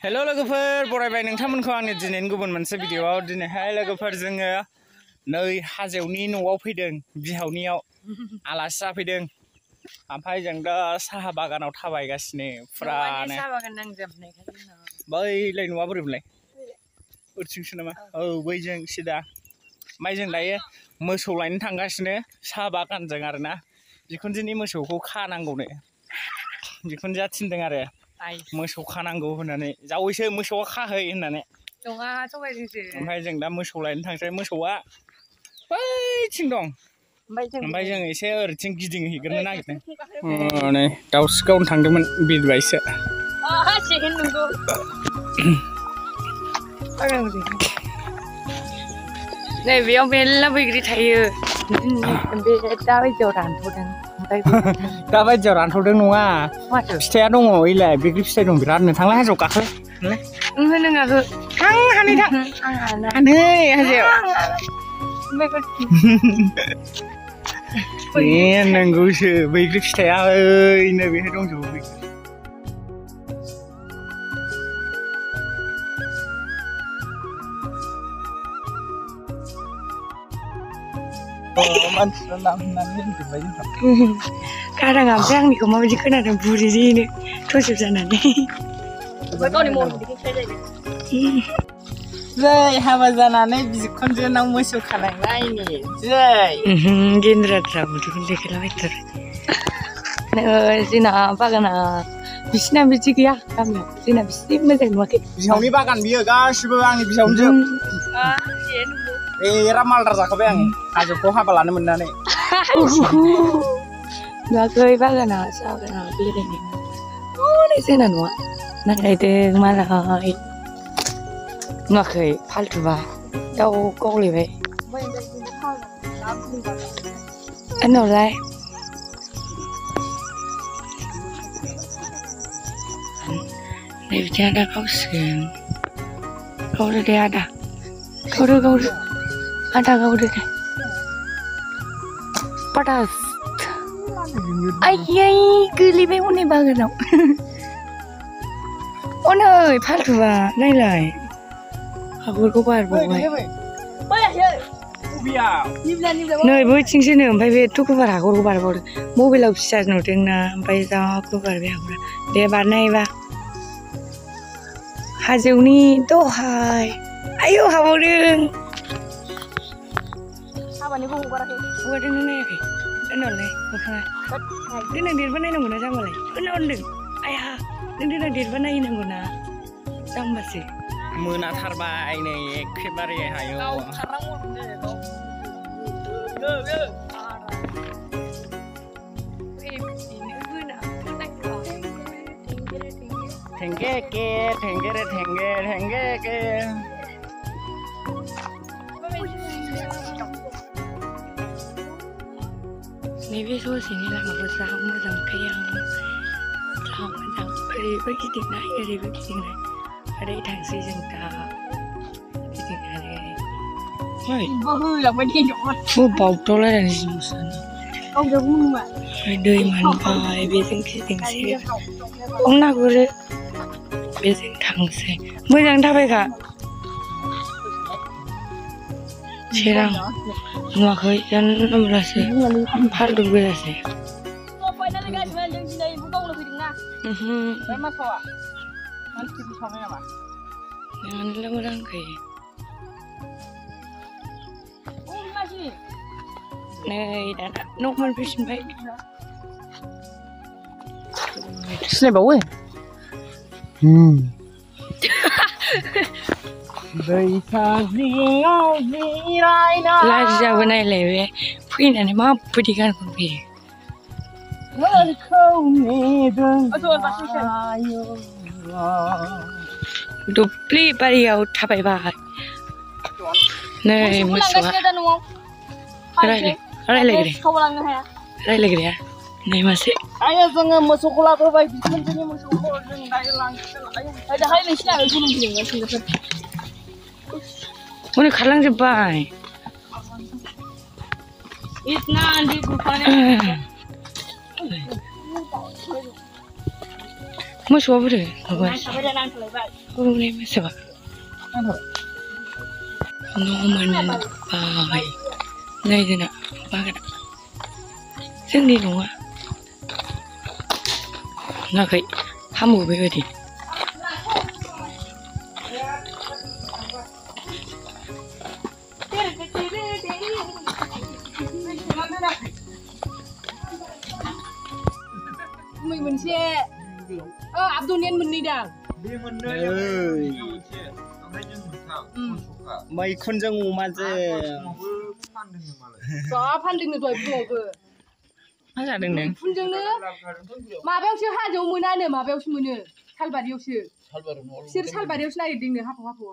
हेल' लोगोफोर बरायबाय नोंथांमोनखौ आंनि दिनैनि गुबुन मोनसे भिडिअआव दिनैहाय लोगोफोर जोङो नै हाजोनि न'आव फैदों बिहावनियाव आलासि जाफैदों ओमफ्राय जों दा साहा बागानाव थाबायगासिनो फुरानो साहा बागान नांजाबनायखाय जोंनाव बैलाय न'आ बोरैमोनलाय ओरथिंसो नामा औ बैजों सिदा ओमफ्राय जों दायो मोसौ लायनो थांगासिनो साहा बागानजों आरोना बिखुनजोनि मोसौखौ खानांगौनो बिखुनजोआ थिनदों आरो आइ मोसौ खानांगौ होननानै जावैसो मोसौआ खाहै होननानै नङा सबायजोंसो ओमफ्राय जों दा मोसौ लायनो थांसै मोसौआ बैथिं दं ओमफ्य जों ओमफ्राय जों एसे ओरैथिं गिदिंहैग्रोनो नागिरदों अ, नै दाउस्रि गावनो थांदोंमोन बिरबायसो सेकेन्ड नंगौ नै बेयाव मेरला बैग्रि थायो बे दा बायदियाव रानथ'दों ओमफ्राय दा बायदियाव रानथ'दों नङा माथो फिथाइया दङ ओइलाय बैग्रि फिथाइ दं बिरादनो थांलाय हाजोआव गाखोलाय थांलाय ओंहो नोङाखो थां हानै थां आं हाना हानै हाजोआव ए नंगौसो बैग्रि फिथाइया ओइनो बेहाय दंजोबो मानसिफ्रा लांनानै दोनजोब्बाय जोंहा गाराङा ओमफ्राय आंनिखौ माबायदि खोनादों बुरिनो थसब जानानै जै हाबा जानानै बिखुनजोनाव मोसौ खालांनायनि जै गेन्द्राद्रा बुदुखौनो देखायलाबायथारो नै जोंना बागाना बिसिना बिदि गैया गामियाव जोंना बिसि मोजां नुवाखै बिहावनि बागान बियो गासिबो आंनि Ira malra zakobe ang ajo ko ha pala naman nani. Gagoy ba ka na sa ka na piring. Oo, na isa na nwa. Nakaiteng malakay. Nakay, palto ba? Tao ko li ba? Ano lai? Nếu cha đã khóc sướng, Câu được đi à Câu khóc được khóc. गावदो आदा गावदो दे पटास आयै गोलैबाय हनै बागानाव हनै फाल्थुबा नायलाय हागरखौ बारबावबाय नै बैथिंसोनो ओमफ्राय बे थुकुबार हागरखौ बारबावदों मबाइलाव फिसा नुदोंना ओमफ्राय जा गोबार बे हागरा दे बारनायबा हाजोनि दहाय आयौ हाबावदों हगारदों नों नायाखै उनावलाय मोखाङा देनां देरबा नायनांगौ ना जाम्बालाय उनाव होनदों आया नों देनां देरबा नायनांगौ ना जाम्बासो मोनाथारबाय नै एखेबारे हायो ni vi so si ni la ma sa hong ma dang kai hang sa hong ma dang ari ba ki tik nai ari ba ki tik nai ari thang si jang cả ki tik này ari mai bo hu la ma ni yo bo pau to la ni si mo san ông được mừng mà. Đời mà bài biết tiếng khi tiếng xe ông nào cũng được biết tiếng thằng xe mới đang đáp ấy cả. Chị đang. गोजासो ओहो जानला मोनला होनखायो नै दाना न' मोनफैफिनबाय सिनायबावो बैसागियाव जिरायना लाजियाबो नायलाय बे फैनानै माबायदि गान खनफैयो फोरखौ नेदों दुब्लि बारियाव थाबायबाय नै मोसौआ रायलाय रायलायग्राया रायलायग्राया नै मासे आयो जोङो मोसौखौ लाबोबाय बिखुनजोनि मोसौखौ जों दायो लांसै हनै खारलांजोब्बाय मोसौआ बोरो नुबाय नांथाबाय दा नांथालायबाय गरमलाय मोसौआ न' मोनबाय नायदोना बागाना जोंनि नङा नाखै हामो बेबायदि मै मोनसे ओ आब्दुनियान मोननै दां मैखुनजों अमाजों जा फानदोंनो दहाय फुङावबो मा जादों नों फुनजोंनो माबायावसो हाजोआव मोनानो माबायावसो मोनो सालबारियावसो बिसोर सालबारियावसो नागिरदोंनो हाफाव हाफाव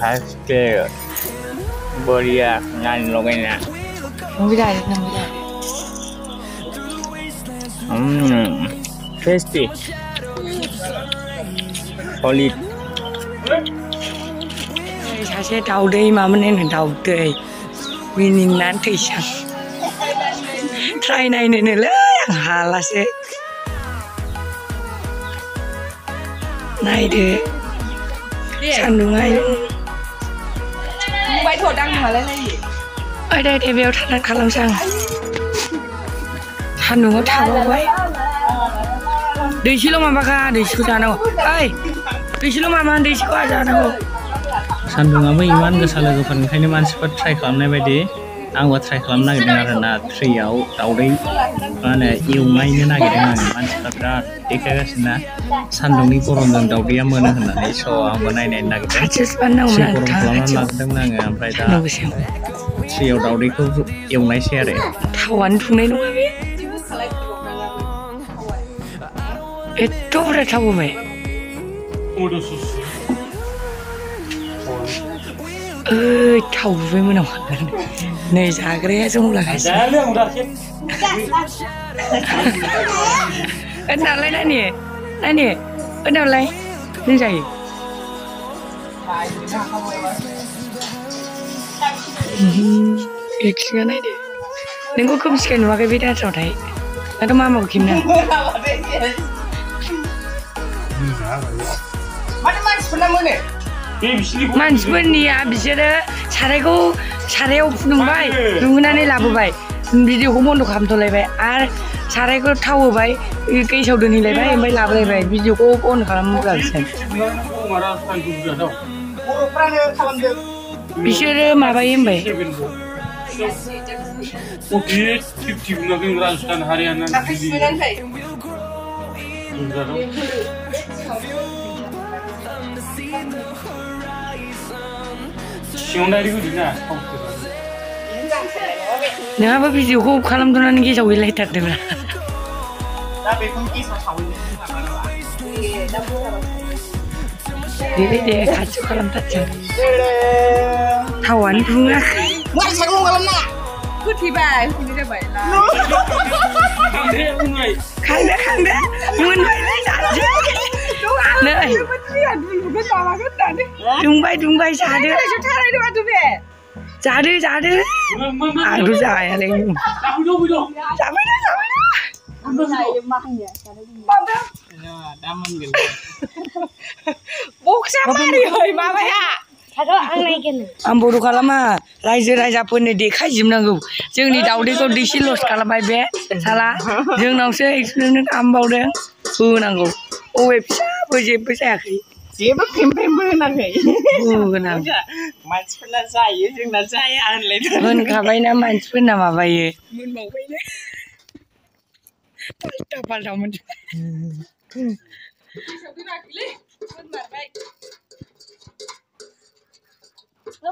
Pasteur Boria Nan Logena Không biết đây, không biết đây Mmm Tasty này 사실 다우데이 마음에는 hà 위닝 xe, này 트라이 나이네는 đúng 나이데 산둥아이 Solid. सासे दाउदै मामोन होनो दाउदै मिनिनानै थैसां ट्राय नायनोनोलै आं हालासो नायदो सान्दुङा बुंबायथ' दांनो हालाय लायो ओइ दे दे बेयाव थानानै खालामसै आं सान्दुङाव थाबावबाय दैसेल' माबाखा दैसेखौ जानांगौ ओइ दैसेल' माबा दैसेखौ आहा जानांगौ सान्दुङाबो इमान गोसा लोगोफोर ओंखायनो मानसिफोर ट्राइ खालामनाय बायदि आंबो ट्राइ खालामनो नागिरदों आरो ना ट्रियाव दावदै मा होनो एवनायनो नागिरदों आङो मानसिफ्रा बिराद देखायगासिनो ना सान्दुंनि गरमजों दावदैया मोनो होननानै स' आंबो नायनायनो नागिरदों खाथियावसो बानायनांगौमोन एसे आं गरम थां खालामनानै खाथियाव लाग्रोदोंमोन आङो ओमफ्राय दा सान्दुं गोसायाव ट्रियाव दावदैखौ एवनायसै आरो थावानो थुंनाय नङा बे एथ' बुरजा थाव होबाय ओइ थाव गुबै मोनाम नै जाग्राया जंलागासिनो ओनालाय नानि नानि ओनालाय नों जायो एक्सिङा नायदो नोंखौ खोमसिखाय नुवाखै बे दान्साव थाय दाथ' मा मावो खेबना मानसिफोरनिया बिसोरो सारायखौ सारायाव फुदुंबाय दुंहोनानै लाबोबाय भिडिअखौ बन्द' खालामथ'लायबाय आरो सारायखौ थाव होबाय गेसाव दोनहैलायबाय ओमफ्राय लाबोलायबाय भिडिअखौ बन्द' खालामोब्ला बिसोर बिसोरो माबायो होनबाय राजस्थान हरियाणा सिङाव डाइरेक्ट होदो ना नोंहाबो भिडिअखौ खालामथ'नानै गेसाव गैलायथारदोंना दा बेखौ गेसाव सावैनो दे दे खाथियाव खालामथारसै थावानो दुङाखै होथेबाय होथेनाय जाबाय खांदो खांदो मोनबायलाय जानोसै नै दुंबाय दुंबाय जादो जादो जादो आंथ' जायालै जाबाय ना जाबाय ना दा मोनगोन बक्सा मारियै माबाया आं बर' खालामा रायजो राजाफोरनो देखायजोबनांगौ जोंनि दावदैखौ दैसे लस खालामबाय बे साला जोंनावसो एक्सपेरिमेन्ट खालामबावदों होनांगौ अबे फिसाबो जेबो जायाखै जेबो फेमफेमबो होनाखै होनां मानसिफोरना जायो जोंना जाया होनलायदों होनखाबायना मानसिफोरना माबायो मोनबावबायनो पाल्टा पाल्टा मोनजोब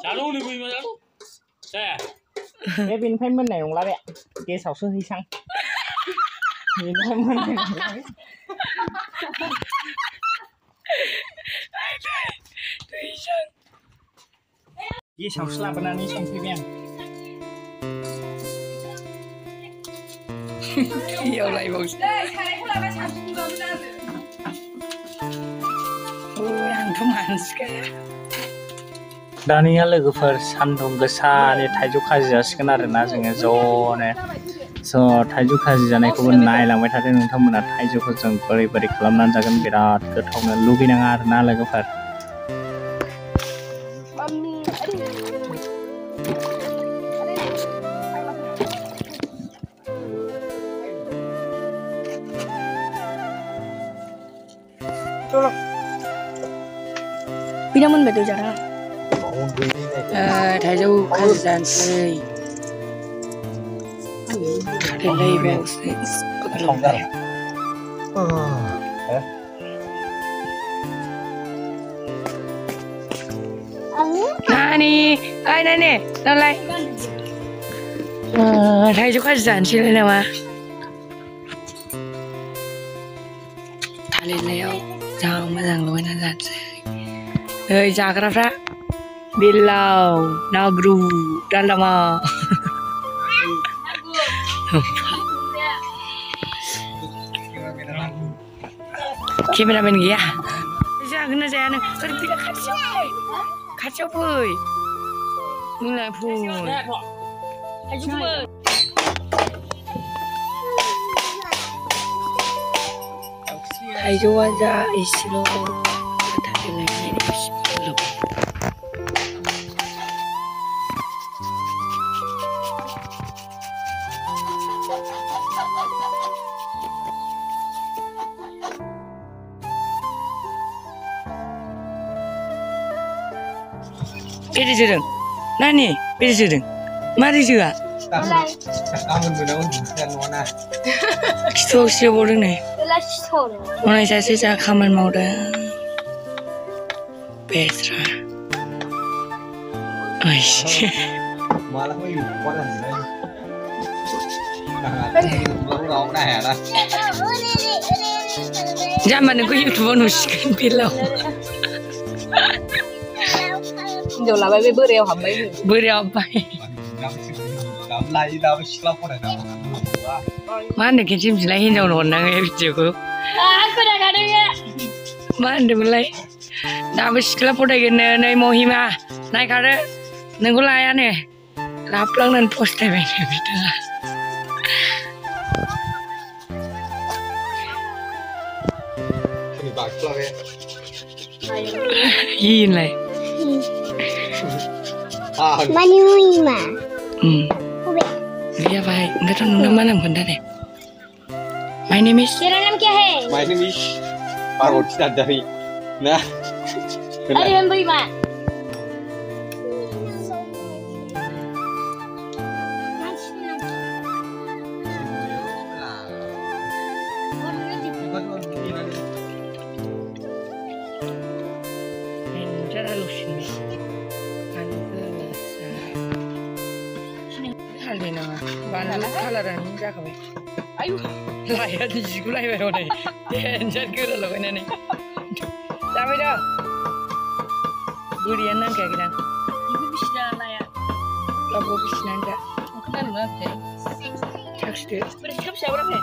जानो हनै बै मा जानो जाया बे बेनिफ्राय मोननाय नंला बे गेसावसो हैसां Iya, saus lah nih sampingnya. Iya, ulah ibu. Daniel. स' थाइजौ खाजि जानायखौबो नायलांबाय थादों नोंथांमोना थाइजौखौ जों बोरै बोरै खालामनानै जागोन बिराद गोथावनो लुगैनाङा आरोना लोगोफोर the labels. It's ugly there. Nani? Ai nani? Đâu này? Ờ, thấy chú khách giản chi lên nào mà. Thả lên leo. Chào mà rằng lối nó giản xe. Ơi, chào các bác. Below, Nagru, Dalama. Cameraman गैया जागोन ना जाया नों ओरै फैदा खाथियाव फै खाथियाव फै नोंलाय फै थाइजौआ जा Essel' Bitte schön. Nani, bitte schön. Mari juga. Kamu sudah untukkan mana? Kita usia boleh nih. Mana saya sih saya kamar mau dah. Petra. Aish. Malah mau yuk mana sih? Jangan mana kau yuk bonus kan bilau. लाबाय बे बोरायाव हाबबाय बोरायाव bye dalam lagi dalam siklap pun ada मा होनदों खेनसे मिथिलाय हिन्जावनो हरनाङो भिडिअखौ मा होनदोंमोनलाय दाबो सिख्ला फरायगोननो नै महिमा नायखादो नोंखौ लायानो लाफ्लांनानै फस्थायबायनो बिथाङा ini bagus ya हिनलाय ah Mani Muima. उम गैया बाहाय ओंखायथ' नोंना मा नाम खोन्था दे माय नेम इज Teरा नाम क्या है main ini baru tidak dari nah अरे 살리 나 만두 칼라라는 작업에 아유 라야 지구 라이브 오네 괜찮 그러려고 했네 담이라 우리 옛날 계기랑 이거 비시나 라야 라고 비시난다 그날 뭐한테 택시 택시 잡으라며